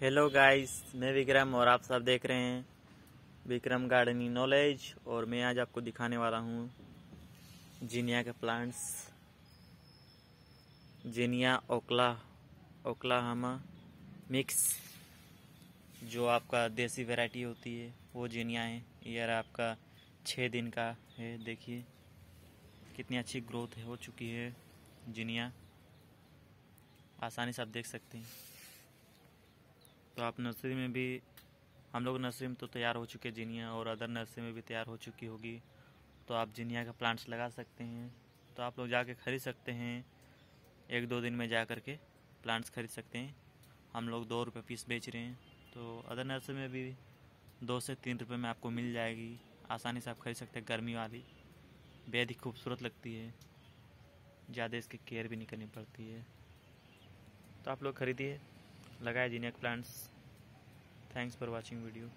Hello guys मैं विक्रम और आप सब देख रहे हैं विक्रम गार्डनिंग नॉलेज और मैं आज आपको दिखाने वाला हूँ जीनिया के प्लांट्स जीनिया, ओकला ओकला हमा मिक्स जो आपका देसी वैरायटी होती है, वो जीनिया है। यार आपका छः दिन का है, देखिए। कितनी अच्छी ग्रोथ हो चुकी है जीनिया। आसानी से आप देख सकते हैं। तो आप नर्सरी में भी, हम लोग नर्सरी में तो तैयार हो चुके जिनिया और अदर नर्सरी में भी तैयार हो चुकी होगी। तो आप जिनिया का प्लांट्स लगा सकते हैं। तो आप लोग जाके खरीद सकते हैं। एक दो दिन में जा कर के प्लांट्स खरीद सकते हैं। हम लोग दो रुपये पीस बेच रहे हैं। तो अदर नर्सरी में भी दो से तीन रुपये में आपको मिल जाएगी। आसानी से आप खरीद सकते हैं। गर्मी वाली, बेहद ही खूबसूरत लगती है। ज़्यादा इसकी केयर भी नहीं करनी पड़ती है। तो आप लोग खरीदिए। लगाए जीनेक plants thanks for watching video